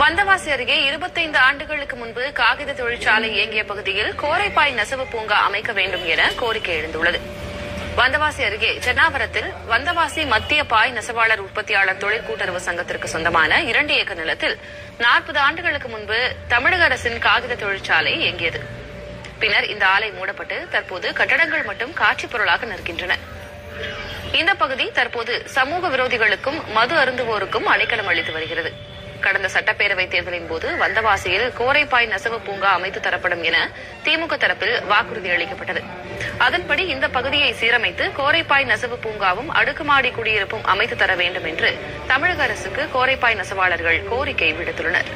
வந்தவாசி அருகே இருபத்தைந்து ஆண்டுகளுக்கு முன்பு காகித தொழிற்சாலை இயங்கிய பகுதியில் கோரைப்பாய் நெசவு பூங்கா அமைக்க வேண்டும் என கோரிக்கை எழுந்துள்ளது. வந்தவாசி அருகே சென்னாவரத்தில் வந்தவாசி மத்திய பாய் நெசவாளர் உற்பத்தியாளர் தொழிற்கூட்டுறவு சங்கத்திற்கு சொந்தமான இரண்டு ஏக்கர் நிலத்தில் நாற்பது ஆண்டுகளுக்கு முன்பு தமிழக அரசின் காகித தொழிற்சாலை இயங்கியது. பின்னர் இந்த ஆலை மூடப்பட்டு தற்போது கட்டடங்கள் மட்டும் காட்சிப் பொருளாக நிற்கின்றன. இந்த பகுதி தற்போது சமூக விரோதிகளுக்கும் மது அருந்துவோருக்கும் அடைக்கலம் அளித்து வருகிறது. கடந்த சட்டப்பேரவை தேர்தலின் போது வந்தவாசியில் கோரைப்பாய் நெசவு பூங்கா அமைத்து தரப்படும் என திமுக தரப்பில் வாக்குறுதி அளிக்கப்பட்டது. அதன்படி இந்த பகுதியை சீரமைத்து கோரைப்பாய் நெசவு பூங்காவும் அடுக்குமாடி குடியிருப்பும் அமைத்து தர வேண்டும் என்று தமிழக அரசுக்கு கோரைப்பாய் நெசவாளர்கள் கோரிக்கை விடுத்துள்ளனர்.